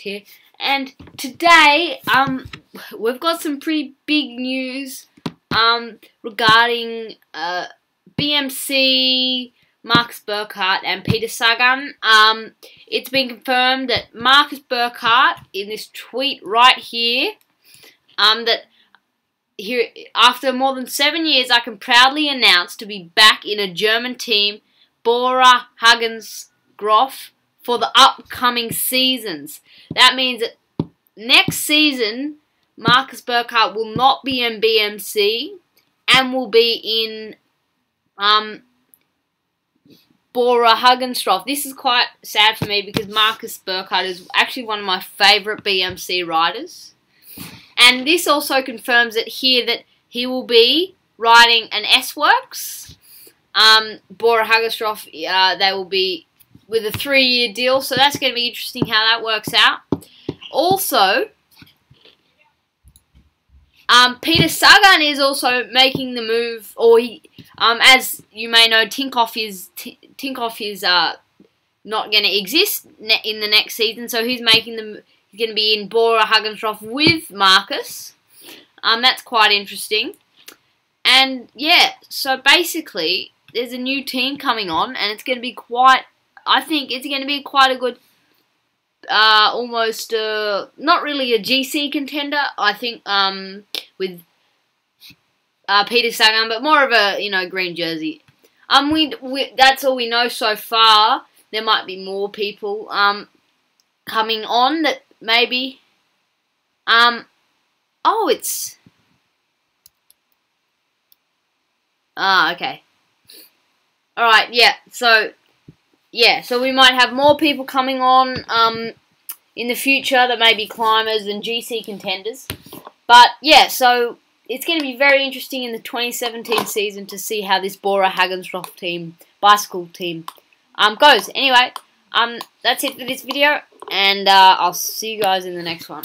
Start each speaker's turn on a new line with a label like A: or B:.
A: Here, and today um we've got some pretty big news um regarding uh BMC, Marcus Burghardt, and Peter Sagan. Um, it's been confirmed that Marcus Burghardt in this tweet right here, um that here after more than seven years, I can proudly announce to be back in a German team, Bora Haggenstorf for the upcoming seasons. That means that next season, Marcus Burghardt will not be in BMC and will be in um, Bora Haggenstorf. This is quite sad for me because Marcus Burghardt is actually one of my favourite BMC riders. And this also confirms it here that he will be riding an S-Works. Um, Bora Haggenstorf, uh, they will be with a three-year deal, so that's going to be interesting how that works out. Also, um, Peter Sagan is also making the move, or he, um, as you may know, Tinkoff is Tinkoff is uh, not going to exist in the next season, so he's making the he's going to be in Bora Haggenstorf with Marcus. Um, that's quite interesting. And yeah, so basically, there's a new team coming on, and it's going to be quite I think it's going to be quite a good, uh, almost uh, not really a GC contender. I think um, with uh, Peter Sagan, but more of a you know green jersey. Um, we, we that's all we know so far. There might be more people um coming on that maybe um oh it's ah okay all right yeah so yeah, so we might have more people coming on um, in the future that may be climbers and GC contenders. But yeah, so it's going to be very interesting in the 2017 season to see how this Bora Haggenstorf team, bicycle team, um, goes. Anyway, um, that's it for this video, and uh, I'll see you guys in the next one.